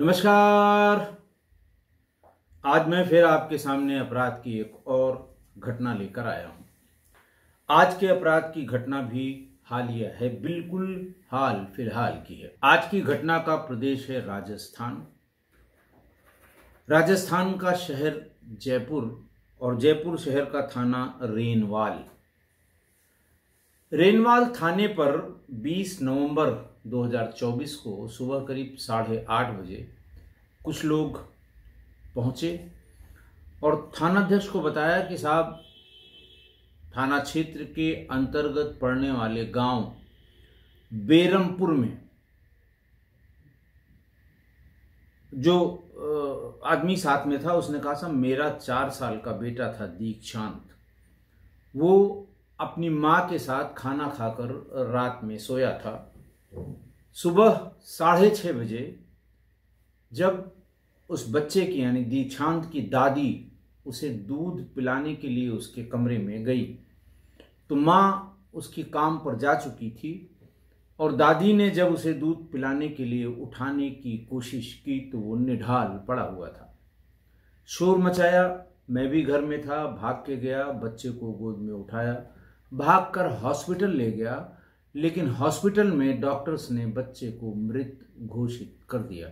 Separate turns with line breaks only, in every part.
नमस्कार। आज मैं फिर आपके सामने अपराध की एक और घटना लेकर आया हूँ। आज के अपराध की घटना भी हाल हालिया है, बिल्कुल हाल फ़िलहाल की है। आज की घटना का प्रदेश है राजस्थान। राजस्थान का शहर जयपुर और जयपुर शहर का थाना रेनवाल। रेनवाल थाने पर 20 नवंबर 2024 को सुबह करीब साढ़े आठ बजे कुछ लोग पहुँचे और थानाध्यक्ष को बताया कि साहब, थाना क्षेत्र के अंतर्गत पड़ने वाले गाँव बेरमपुर में जो आदमी साथ में था, उसने कहा, साहब, मेरा चार साल का बेटा था दीक्षांत। वो अपनी माँ के साथ खाना खाकर रात में सोया था। सुबह साढ़े छः बजे जब उस बच्चे की, यानी दीक्षांत की दादी उसे दूध पिलाने के लिए उसके कमरे में गई तो माँ उसकी काम पर जा चुकी थी और दादी ने जब उसे दूध पिलाने के लिए उठाने की कोशिश की तो वो निढाल पड़ा हुआ था। शोर मचाया, मैं भी घर में था, भाग के गया, बच्चे को गोद में उठाया, भागकर हॉस्पिटल ले गया लेकिन हॉस्पिटल में डॉक्टर्स ने बच्चे को मृत घोषित कर दिया।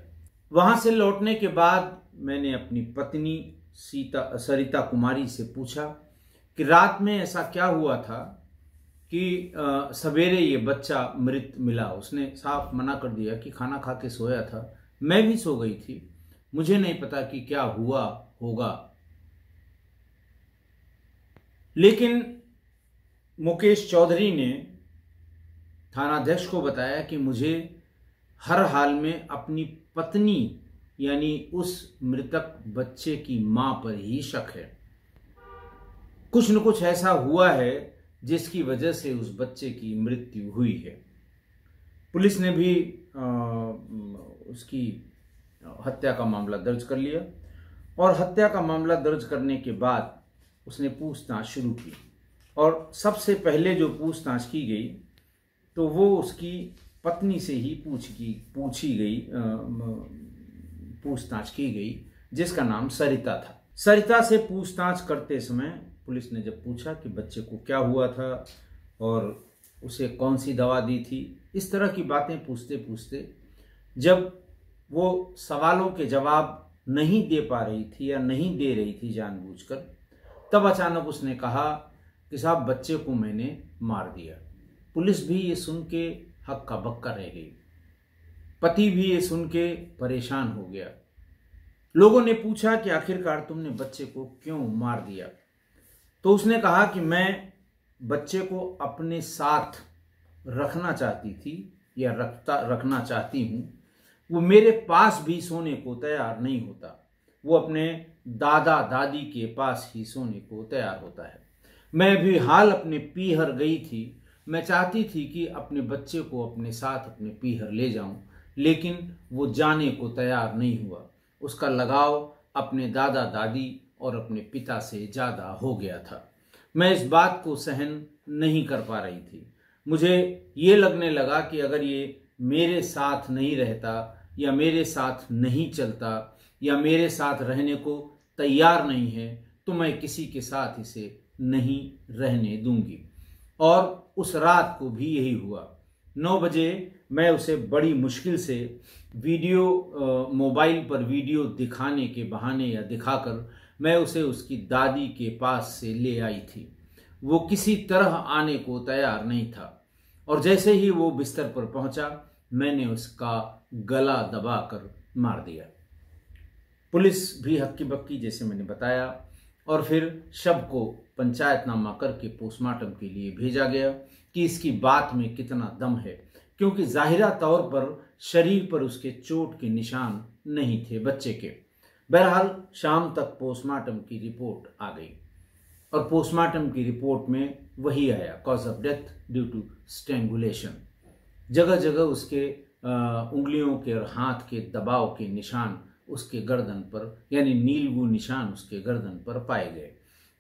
वहाँ से लौटने के बाद मैंने अपनी पत्नी सीता, सरिता कुमारी से पूछा कि रात में ऐसा क्या हुआ था कि सवेरे ये बच्चा मृत मिला। उसने साफ़ मना कर दिया कि खाना खा के सोया था। मैं भी सो गई थी। मुझे नहीं पता कि क्या हुआ होगा। लेकिन मुकेश चौधरी ने थानाध्यक्ष को बताया कि मुझे हर हाल में अपनी पत्नी यानी उस मृतक बच्चे की माँ पर ही शक है। कुछ न कुछ ऐसा हुआ है जिसकी वजह से उस बच्चे की मृत्यु हुई है। पुलिस ने भी आ, उसकी हत्या का मामला दर्ज कर लिया और हत्या का मामला दर्ज करने के बाद उसने पूछताछ शुरू की। और सबसे पहले जो पूछताछ की गई तो वो उसकी पत्नी से ही पूछ की, पूछी गई पूछताछ की गई, जिसका नाम सरिता था। सरिता से पूछताछ करते समय पुलिस ने जब पूछा कि बच्चे को क्या हुआ था और उसे कौन सी दवा दी थी, इस तरह की बातें पूछते पूछते जब वो सवालों के जवाब नहीं दे पा रही थी या नहीं दे रही थी जानबूझकर, तब अचानक उसने कहा कि साहब, बच्चे को मैंने मार दिया। पुलिस भी ये सुन के हक्का बक्का रह गई। पति भी ये सुन के परेशान हो गया। लोगों ने पूछा कि आखिरकार तुमने बच्चे को क्यों मार दिया? तो उसने कहा कि मैं बच्चे को अपने साथ रखना चाहती थी या रखता, रखना चाहती हूँ। वो मेरे पास भी सोने को तैयार नहीं होता। वो अपने दादा, दादी के पास ही सोने को तैयार होता है। मैं भी हाल अपने पीहर गई थी मैं चाहती थी कि अपने बच्चे को अपने साथ अपने पीहर ले जाऊँ, लेकिन वो जाने को तैयार नहीं हुआ। उसका लगाव अपने दादा दादी और अपने पिता से ज़्यादा हो गया था। मैं इस बात को सहन नहीं कर पा रही थी। मुझे ये लगने लगा कि अगर ये मेरे साथ नहीं रहता, या मेरे साथ नहीं चलता, या मेरे साथ रहने को तैयार नहीं है तो मैं किसी के साथ इसे नहीं रहने दूँगी। और उस रात को भी यही हुआ। नौ बजे मैं उसे बड़ी मुश्किल से वीडियो मोबाइल पर वीडियो दिखाने के बहाने या दिखाकर मैं उसे उसकी दादी के पास से ले आई थी। वो किसी तरह आने को तैयार नहीं था और जैसे ही वो बिस्तर पर पहुँचा, मैंने उसका गला दबाकर मार दिया। पुलिस भी हक्की बक्की जैसे मैंने बताया और फिर शव को पंचायतनामा करके पोस्टमार्टम के लिए भेजा गया कि इसकी बात में कितना दम है, क्योंकि जाहिरा तौर पर शरीर पर उसके चोट के निशान नहीं थे बच्चे के। बहरहाल, शाम तक पोस्टमार्टम की रिपोर्ट आ गई और पोस्टमार्टम की रिपोर्ट में वही आया cause of death due to strangulation जगह जगह उसके उंगलियों के और हाथ के दबाव के निशान उसके गर्दन पर, यानी नीलगु निशान उसके गर्दन पर पाए गए।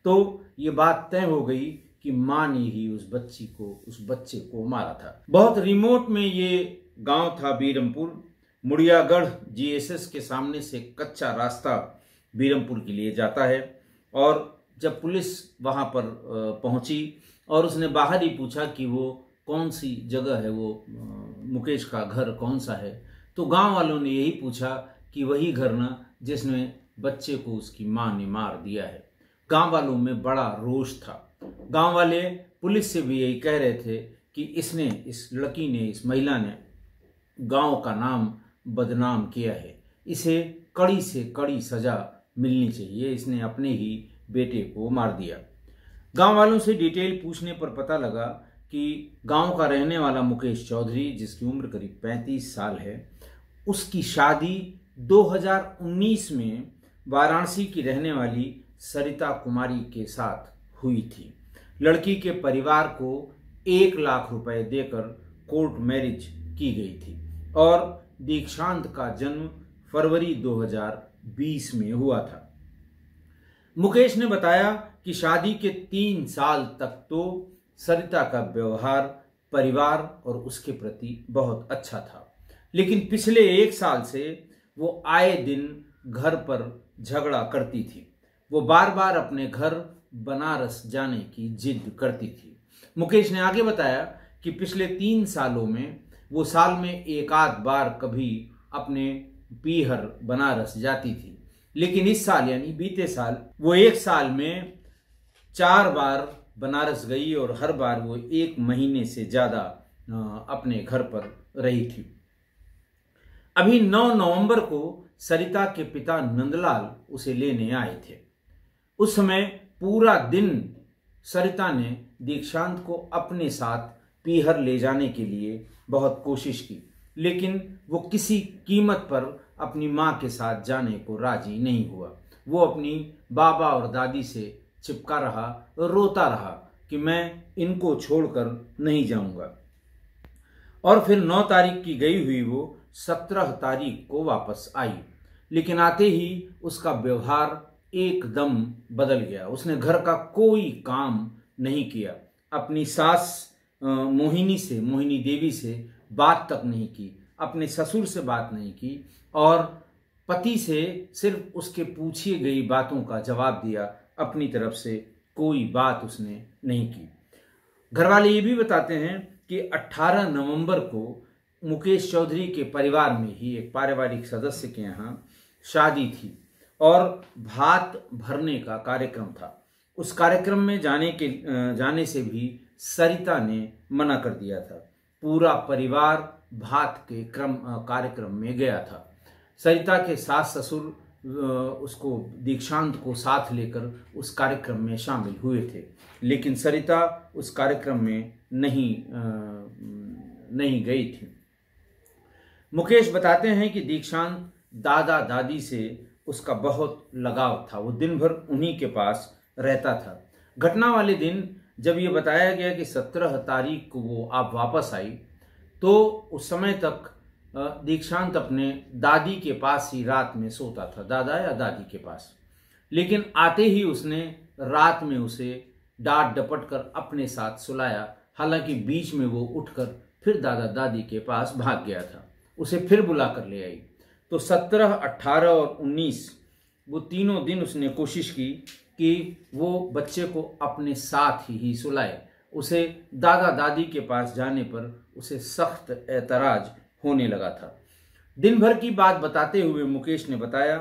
तो ये बात तय हो गई कि माँ ने ही उस बच्ची को, उस बच्चे को मारा था। बहुत रिमोट में ये गाँव था बीरमपुर। मुड़ियागढ़ जीएसएस के सामने से कच्चा रास्ता बीरमपुर के लिए जाता है और जब पुलिस वहाँ पर पहुँची और उसने बाहर ही पूछा कि वो कौन सी जगह है वो मुकेश का घर कौन सा है तो गाँव वालों ने यही पूछा कि वही घर ना जिसने बच्चे को उसकी माँ ने मार दिया है। गाँव वालों में बड़ा रोष था। गाँव वाले पुलिस से भी यही कह रहे थे कि इसने, इस लड़की ने, इस महिला ने गाँव का नाम बदनाम किया है। इसे कड़ी से कड़ी सजा मिलनी चाहिए। इसने अपने ही बेटे को मार दिया। गाँव वालों से डिटेल पूछने पर पता लगा कि गाँव का रहने वाला मुकेश चौधरी, जिसकी उम्र करीब 35 साल है, उसकी शादी 2019 में वाराणसी की रहने वाली सरिता कुमारी के साथ हुई थी। लड़की के परिवार को एक लाख रुपए देकर कोर्ट मैरिज की गई थी और दीक्षांत का जन्म फरवरी 2020 में हुआ था। मुकेश ने बताया कि शादी के तीन साल तक तो सरिता का व्यवहार, परिवार और उसके प्रति बहुत अच्छा था, लेकिन पिछले एक साल से वो आए दिन घर पर झगड़ा करती थी। वो बार बार अपने घर बनारस जाने की जिद करती थी। मुकेश ने आगे बताया कि पिछले तीन सालों में वो साल में एक आध बार कभी अपने पीहर बनारस जाती थी। लेकिन इस साल यानी बीते साल, वो एक साल में चार बार बनारस गई और हर बार वो एक महीने से ज़्यादा अपने घर पर रही थी। अभी 9 नवंबर को सरिता के पिता नंदलाल उसे लेने आए थे। उस समय पूरा दिन सरिता ने दीक्षांत को अपने साथ पीहर ले जाने के लिए बहुत कोशिश की, लेकिन वो किसी कीमत पर अपनी माँ के साथ जाने को राज़ी नहीं हुआ। वो अपनी बाबा और दादी से चिपका रहा, रोता रहा कि मैं इनको छोड़कर नहीं जाऊँगा। और फिर नौ तारीख की गई हुई वो सत्रह तारीख को वापस आई। लेकिन आते ही उसका व्यवहार एकदम बदल गया। उसने घर का कोई काम नहीं किया। अपनी सास मोहिनी से, मोहिनी देवी से बात तक नहीं की। अपने ससुर से बात नहीं की और पति से सिर्फ़ उसके पूछी गई बातों का जवाब दिया। अपनी तरफ़ से कोई बात उसने नहीं की। घर वाले ये भी बताते हैं कि 18 नवंबर को मुकेश चौधरी के परिवार में ही एक पारिवारिक सदस्य के यहाँ शादी थी और भात भरने का कार्यक्रम था। उस कार्यक्रम में जाने के जाने से भी सरिता ने मना कर दिया था। पूरा परिवार भात के क्रम कार्यक्रम में गया था। सरिता के सास ससुर उसको दीक्षांत को साथ लेकर उस कार्यक्रम में शामिल हुए थे। लेकिन सरिता उस कार्यक्रम में नहीं नहीं गई थी। मुकेश बताते हैं कि दीक्षांत दादा दादी से उसका बहुत लगाव था। वो दिन भर उन्हीं के पास रहता था। घटना वाले दिन जब ये बताया गया कि सत्रह तारीख को वो आप वापस आई तो उस समय तक दीक्षांत अपने दादी के पास ही रात में सोता था, दादा या दादी के पास। लेकिन आते ही उसने रात में उसे डांट डपट कर अपने साथ सुलाया। हालाँकि बीच में वो उठकर फिर दादा दादी के पास भाग गया था। उसे फिर बुला कर ले आई। तो सत्रह अट्ठारह और उन्नीस वो तीनों दिन उसने कोशिश की कि वो बच्चे को अपने साथ ही, ही सुलाए। उसे दादा दादी के पास जाने पर उसे सख्त एतराज़ होने लगा था। दिन भर की बात बताते हुए मुकेश ने बताया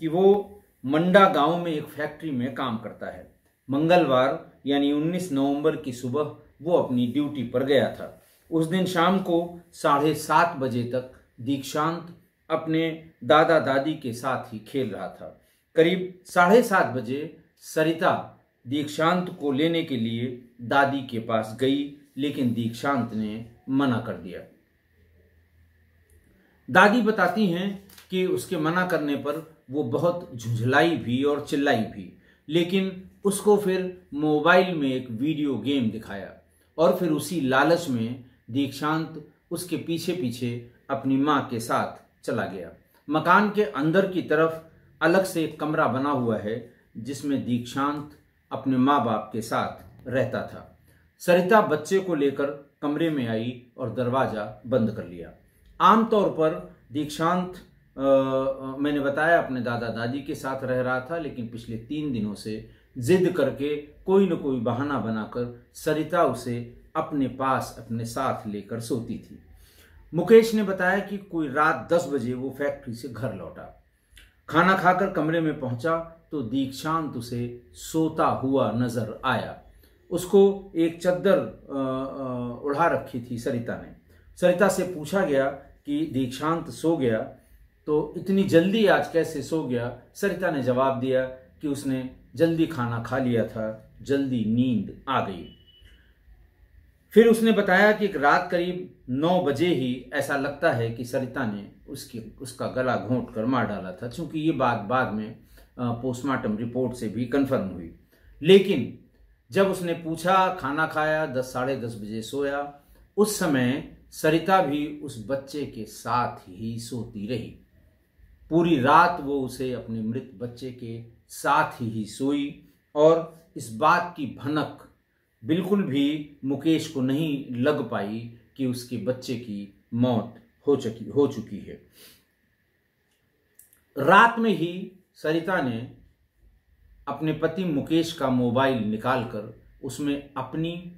कि वो मंडा गाँव में एक फैक्ट्री में काम करता है। मंगलवार यानी 19 नवंबर की सुबह वो अपनी ड्यूटी पर गया था। उस दिन शाम को साढ़े सात बजे तक दीक्षांत अपने दादा दादी के साथ ही खेल रहा था। करीब साढ़े सात बजे सरिता दीक्षांत को लेने के लिए दादी के पास गई, लेकिन दीक्षांत ने मना कर दिया। दादी बताती हैं कि उसके मना करने पर वो बहुत झुंझलाई भी और चिल्लाई भी, लेकिन उसको फिर मोबाइल में एक वीडियो गेम दिखाया और फिर उसी लालच में दीक्षांत उसके पीछे पीछे अपनी माँ के साथ चला गया। मकान के अंदर की तरफ़ अलग से एक कमरा बना हुआ है, जिसमें दीक्षांत अपने माँ बाप के साथ रहता था। सरिता बच्चे को लेकर कमरे में आई और दरवाज़ा बंद कर लिया। आमतौर पर दीक्षांत मैंने बताया अपने दादा दादी के साथ रह रहा था, लेकिन पिछले तीन दिनों से जिद करके कोई न कोई बहाना बनाकर सरिता उसे अपने पास, अपने साथ लेकर सोती थी। मुकेश ने बताया कि कोई रात दस बजे वो फैक्ट्री से घर लौटा। खाना खाकर कमरे में पहुँचा तो दीक्षांत उसे सोता हुआ नज़र आया। उसको एक चद्दर उड़ा रखी थी सरिता ने। सरिता से पूछा गया कि दीक्षांत सो गया? तो इतनी जल्दी आज कैसे सो गया? सरिता ने जवाब दिया कि उसने जल्दी खाना खा लिया था, जल्दी नींद आ गई। फिर उसने बताया कि एक रात करीब नौ बजे ही ऐसा लगता है कि सरिता ने उसकी, उसका गला घोंट कर मार डाला था क्योंकि ये बात बाद में पोस्टमार्टम रिपोर्ट से भी कंफर्म हुई। लेकिन जब उसने पूछा, खाना खाया, दस, साढ़े दस बजे सोया, उस समय सरिता भी उस बच्चे के साथ ही सोती रही। पूरी रात वो उसे अपने मृत बच्चे के साथ ही सोई और इस बात की भनक बिल्कुल भी मुकेश को नहीं लग पाई कि उसके बच्चे की मौत हो चुकी हो चुकी है। रात में ही सरिता ने अपने पति मुकेश का मोबाइल निकालकर उसमें अपनी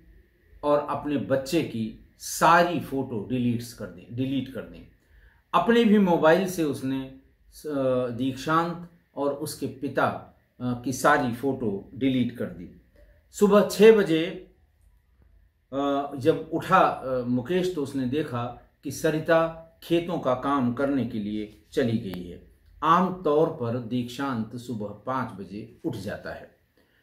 और अपने बच्चे की सारी फ़ोटो डिलीट्स कर दें, डिलीट कर दें। अपने भी मोबाइल से उसने दीक्षांत और उसके पिता की सारी फ़ोटो डिलीट कर दी। सुबह छः बजे जब उठा मुकेश तो उसने देखा कि सरिता खेतों का काम करने के लिए चली गई है। आम तौर पर दीक्षांत सुबह पाँच बजे उठ जाता है।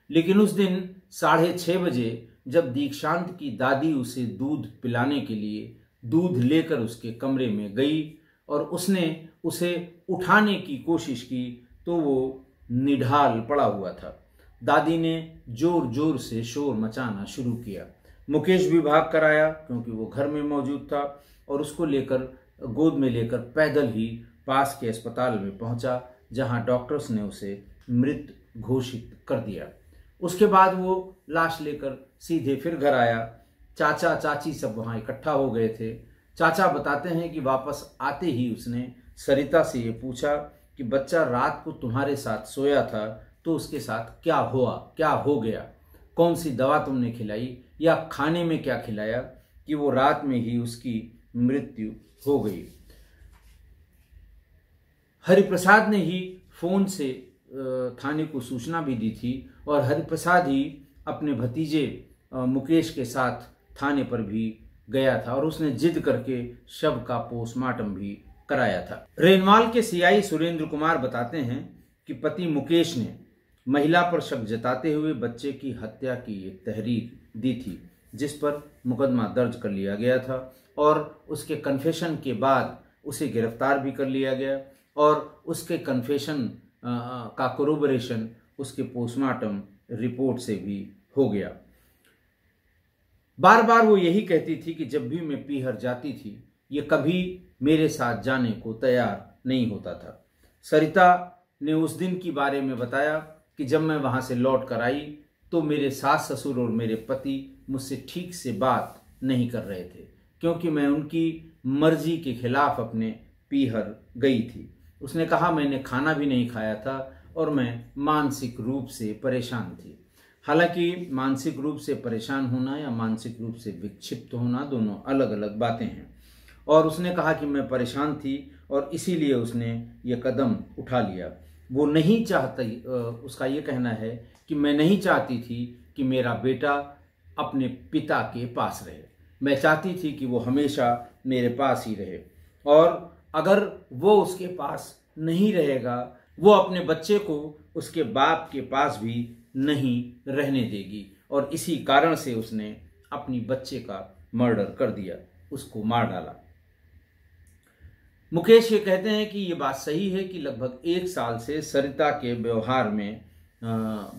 लेकिन उस दिन साढ़े छः बजे, जब दीक्षांत की दादी उसे दूध पिलाने के लिए दूध लेकर उसके कमरे में गई और उसने उसे उठाने की कोशिश की तो वो निढाल पड़ा हुआ था। दादी ने ज़ोर ज़ोर से शोर मचाना शुरू किया। मुकेश भी भाग कर आया क्योंकि वो घर में मौजूद था और उसको लेकर, गोद में लेकर पैदल ही पास के अस्पताल में पहुँचा, जहाँ डॉक्टर्स ने उसे मृत घोषित कर दिया। उसके बाद वो लाश लेकर सीधे फिर घर आया। चाचा, चाची सब वहाँ इकट्ठा हो गए थे। चाचा बताते हैं कि वापस आते ही उसने सरिता से ये पूछा कि बच्चा रात को तुम्हारे साथ सोया था तो उसके साथ क्या हुआ, क्या हो गया, कौन सी दवा तुमने खिलाई या खाने में क्या खिलाया कि वो रात में ही उसकी मृत्यु हो गई। हरिप्रसाद ने ही फ़ोन से थाने को सूचना भी दी थी और हरिप्रसाद ही अपने भतीजे मुकेश के साथ थाने पर भी गया था और उसने जिद करके शव का पोस्टमार्टम भी कराया था। रेनवाल के सीआई सुरेंद्र कुमार बताते हैं कि पति मुकेश ने महिला पर शक जताते हुए बच्चे की हत्या की एक तहरीर दी थी, जिस पर मुकदमा दर्ज कर लिया गया था और उसके कन्फेशन के बाद उसे गिरफ़्तार भी कर लिया गया और उसके कन्फेशन का कोरोबरेशन उसके पोस्टमार्टम रिपोर्ट से भी हो गया। बार बार वो यही कहती थी कि जब भी मैं पीहर जाती थी, ये कभी मेरे साथ जाने को तैयार नहीं होता था। सरिता ने उस दिन की बारे में बताया कि जब मैं वहाँ से लौट कर आई तो मेरे सास ससुर और मेरे पति मुझसे ठीक से बात नहीं कर रहे थे, क्योंकि मैं उनकी मर्ज़ी के खिलाफ अपने पीहर गई थी। उसने कहा, मैंने खाना भी नहीं खाया था और मैं मानसिक रूप से परेशान थी। हालाँकि मानसिक रूप से परेशान होना या मानसिक रूप से विक्षिप्त होना दोनों अलग अलग बातें हैं। और उसने कहा कि मैं परेशान थी और इसीलिए उसने ये कदम उठा लिया। वो नहीं चाहती उसका ये कहना है कि मैं नहीं चाहती थी कि मेरा बेटा अपने पिता के पास रहे। मैं चाहती थी कि वो हमेशा मेरे पास ही रहे। और अगर वो उसके पास नहीं रहेगा, वो अपने बच्चे को उसके बाप के पास भी नहीं रहने देगी। और इसी कारण से उसने अपनी बच्चे का मर्डर कर दिया, उसको मार डाला। मुकेश ये कहते हैं कि ये बात सही है कि लगभग एक साल से सरिता के व्यवहार में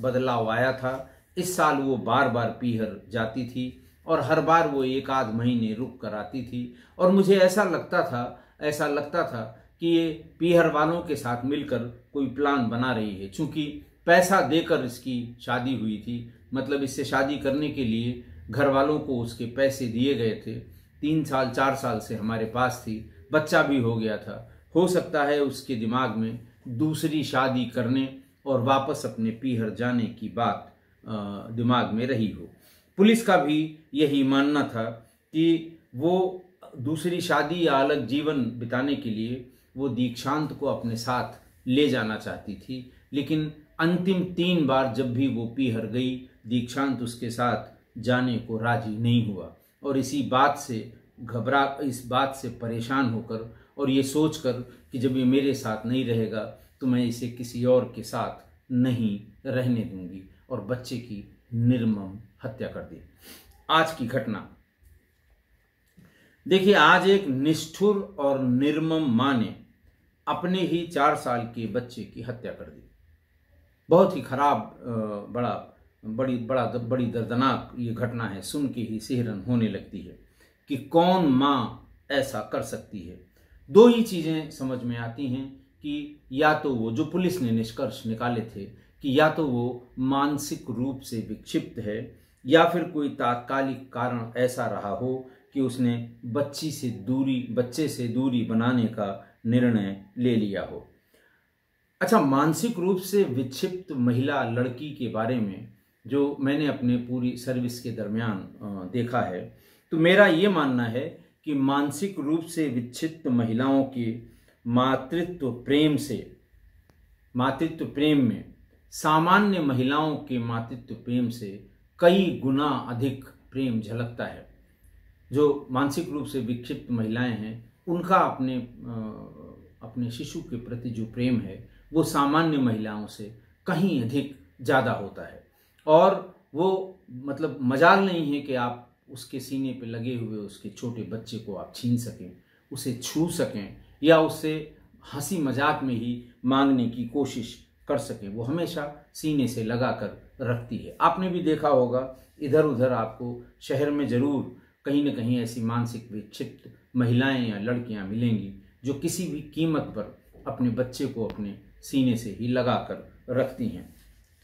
बदलाव आया था। इस साल वो बार बार पीहर जाती थी और हर बार वो एक आध महीने रुक कर आती थी। और मुझे ऐसा लगता था, ऐसा लगता था कि ये पीहर वालों के साथ मिलकर कोई प्लान बना रही है क्योंकि पैसा देकर इसकी शादी हुई थी। मतलब इससे शादी करने के लिए घर वालों को उसके पैसे दिए गए थे। तीन साल, चार साल से हमारे पास थी। बच्चा भी हो गया था। हो सकता है उसके दिमाग में दूसरी शादी करने और वापस अपने पीहर जाने की बात दिमाग में रही हो। पुलिस का भी यही मानना था कि वो दूसरी शादी या अलग जीवन बिताने के लिए वो दीक्षांत को अपने साथ ले जाना चाहती थी, लेकिन अंतिम तीन बार जब भी वो पीहर गई, दीक्षांत उसके साथ जाने को राज़ी नहीं हुआ। और इसी बात से घबरा इस बात से परेशान होकर और ये सोचकर कि जब ये मेरे साथ नहीं रहेगा तो मैं इसे किसी और के साथ नहीं रहने दूँगी और बच्चे की निर्मम हत्या कर दी। आज की घटना। देखिए, आज एक निष्ठुर और निर्मम माँ ने अपने ही चार साल के बच्चे की हत्या कर दी। बहुत ही खराब बड़ा, बड़ी बड़ा, बड़ी दर्दनाक ये घटना है। सुन के ही सिहरन होने लगती है। कि कौन माँ ऐसा कर सकती है। दो ही चीज़ें समझ में आती हैं कि या तो वो जो पुलिस ने निष्कर्ष निकाले थे कि या तो वो मानसिक रूप से विक्षिप्त है, या फिर कोई तात्कालिक कारण ऐसा रहा हो कि उसने बच्ची से दूरी, बच्चे से दूरी बनाने का निर्णय ले लिया हो। अच्छा मानसिक रूप से विक्षिप्त महिला लड़की के बारे में जो मैंने अपने पूरी सर्विस के दरमियान देखा है तो मेरा ये मानना है कि मानसिक रूप से विक्षिप्त महिलाओं के मातृत्व प्रेम से, मातृत्व प्रेम में, सामान्य महिलाओं के मातृत्व प्रेम से कई गुना अधिक प्रेम झलकता है। जो मानसिक रूप से विक्षिप्त महिलाएँ हैं, उनका अपने अपने शिशु के प्रति जो प्रेम है, वो सामान्य महिलाओं से कहीं अधिक ज़्यादा होता है। और वो मतलब मजाल नहीं है कि आप उसके सीने पे लगे हुए उसके छोटे बच्चे को आप छीन सकें, उसे छू सकें, या उससे हँसी मज़ाक में ही मांगने की कोशिश कर सकें। वो हमेशा सीने से लगा कर रखती है। आपने भी देखा होगा इधर उधर आपको शहर में ज़रूर कहीं ना कहीं ऐसी मानसिक विक्षिप्त महिलाएँ या लड़कियाँ मिलेंगी, जो किसी भी कीमत पर अपने बच्चे को अपने सीने से ही लगा कर रखती हैं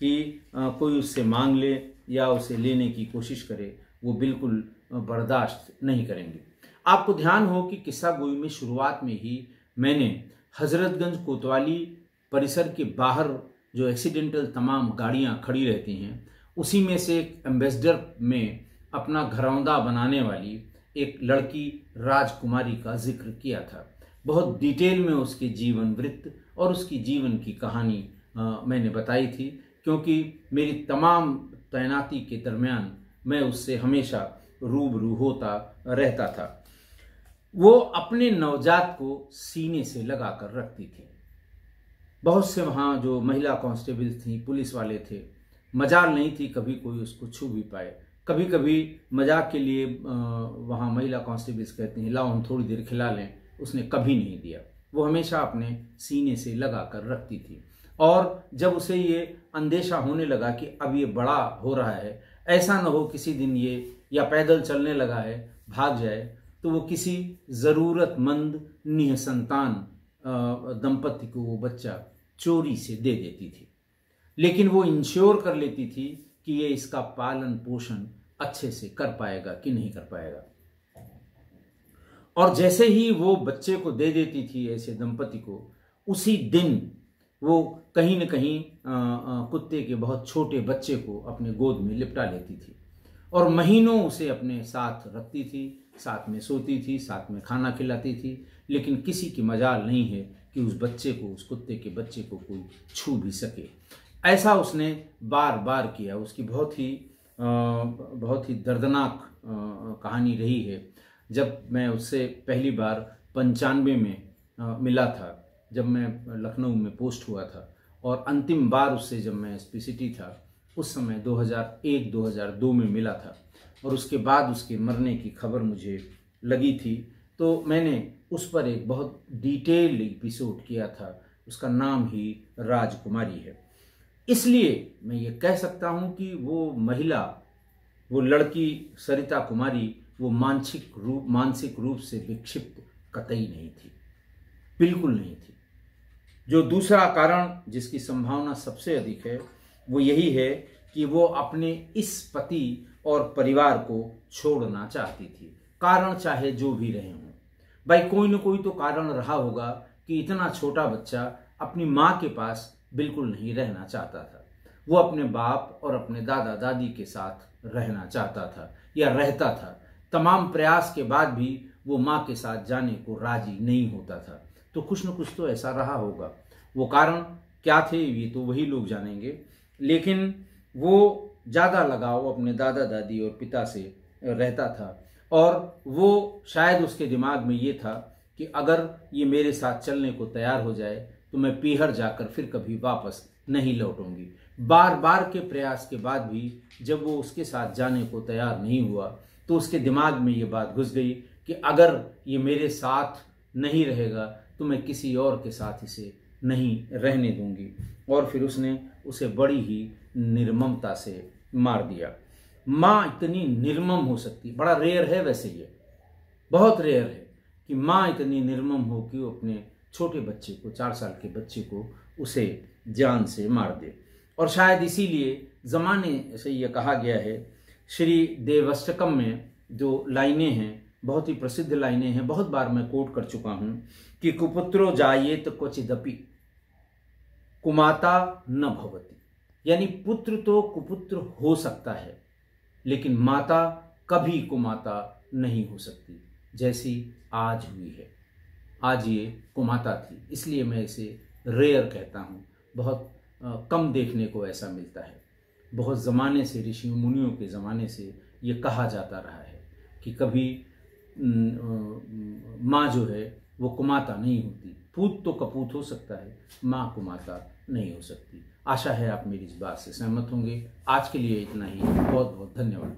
कि कोई उससे मांग ले या उसे लेने की कोशिश करे। वो बिल्कुल बर्दाश्त नहीं करेंगे। आपको ध्यान हो कि किस्सा गोई में शुरुआत में ही मैंने हजरतगंज कोतवाली परिसर के बाहर जो एक्सीडेंटल तमाम गाड़ियाँ खड़ी रहती हैं उसी में से एक एम्बेसडर में अपना घरौंदा बनाने वाली एक लड़की राजकुमारी का ज़िक्र किया था। बहुत डिटेल में उसके जीवन वृत्त और उसकी जीवन की कहानी आ, मैंने बताई थी क्योंकि मेरी तमाम तैनाती के दरमियान मैं उससे हमेशा रूबरू होता रहता था। वो अपने नवजात को सीने से लगा कर रखती थी। बहुत से वहाँ जो महिला कांस्टेबल थी, पुलिस वाले थे, मजाल नहीं थी कभी कोई उसको छू भी पाए। कभी कभी मज़ाक के लिए वहाँ महिला कांस्टेबल्स कहते हैं, लाओ हम थोड़ी देर खिला लें। उसने कभी नहीं दिया। वो हमेशा अपने सीने से लगा कर रखती थी। और जब उसे ये अंदेशा होने लगा कि अब ये बड़ा हो रहा है ऐसा ना हो किसी दिन ये, या पैदल चलने लगा है, भाग जाए तो वो किसी ज़रूरतमंद निसंतान दंपति को वो बच्चा चोरी से दे देती थी। लेकिन वो इंश्योर कर लेती थी कि ये इसका पालन पोषण अच्छे से कर पाएगा कि नहीं कर पाएगा। और जैसे ही वो बच्चे को दे देती थी ऐसे दंपति को, उसी दिन वो कहीं न कहीं कुत्ते के बहुत छोटे बच्चे को अपने गोद में लिपटा लेती थी और महीनों उसे अपने साथ रखती थी साथ में सोती थी साथ में खाना खिलाती थी। लेकिन किसी की मजाल नहीं है कि उस बच्चे को उस कुत्ते के बच्चे को कोई छू भी सके। ऐसा उसने बार बार किया। उसकी बहुत ही आ, बहुत ही दर्दनाक आ, कहानी रही है। जब मैं उससे पहली बार पंचानवे में आ, मिला था जब मैं लखनऊ में पोस्ट हुआ था और अंतिम बार उससे जब मैं एस था, उस समय 2001-2002 में मिला था और उसके बाद उसके मरने की खबर मुझे लगी थी। तो मैंने उस पर एक बहुत डिटेल्ड एपिसोड किया था। उसका नाम ही राजकुमारी है। इसलिए मैं ये कह सकता हूँ कि वो महिला, वो लड़की सरिता कुमारी, वो मानसिक रूप मानसिक रूप से विक्षिप्त कतई नहीं थी। बिल्कुल नहीं थी। जो दूसरा कारण जिसकी संभावना सबसे अधिक है, वो यही है कि वो अपने इस पति और परिवार को छोड़ना चाहती थी। कारण चाहे जो भी रहे हों। भाई, कोई ना कोई तो कारण रहा होगा कि इतना छोटा बच्चा अपनी माँ के पास बिल्कुल नहीं रहना चाहता था। वो अपने बाप और अपने दादा दादी के साथ रहना चाहता था या रहता था। तमाम प्रयास के बाद भी वो माँ के साथ जाने को राज़ी नहीं होता था। तो कुछ न कुछ तो ऐसा रहा होगा। वो कारण क्या थे ये तो वही लोग जानेंगे। लेकिन वो ज़्यादा लगाव अपने दादा दादी और पिता से रहता था। और वो शायद उसके दिमाग में ये था कि अगर ये मेरे साथ चलने को तैयार हो जाए तो मैं पीहर जाकर फिर कभी वापस नहीं लौटूँगी। बार बार के प्रयास के बाद भी जब वो उसके साथ जाने को तैयार नहीं हुआ तो उसके दिमाग में ये बात घुस गई कि अगर ये मेरे साथ नहीं रहेगा तो मैं किसी और के साथ इसे नहीं रहने दूँगी। और फिर उसने उसे बड़ी ही निर्ममता से मार दिया। माँ इतनी निर्मम हो सकती, बड़ा रेयर है वैसे ये। बहुत रेयर है कि माँ इतनी निर्मम हो कि वो अपने छोटे बच्चे को, चार साल के बच्चे को उसे जान से मार दे। और शायद इसीलिए ज़माने से ये कहा गया है, श्री देवष्टकम में जो लाइनें हैं, बहुत ही प्रसिद्ध लाइनें हैं, बहुत बार मैं कोट कर चुका हूँ कि कुपुत्रो जायेत क्वचिदपि। कुमाता न भवती। यानी पुत्र तो कुपुत्र हो सकता है, लेकिन माता कभी कुमाता नहीं हो सकती, जैसी आज हुई है। आज ये कुमाता थी, इसलिए मैं इसे रेयर कहता हूँ। बहुत कम देखने को ऐसा मिलता है। बहुत ज़माने से ऋषि मुनियों के ज़माने से ये कहा जाता रहा है कि कभी माँ जो है वो कुमाता नहीं होती। पूत तो कपूत हो सकता है, माँ कुमाता नहीं हो सकती। आशा है आप मेरी इस बात से सहमत होंगे। आज के लिए इतना ही। बहुत बहुत धन्यवाद।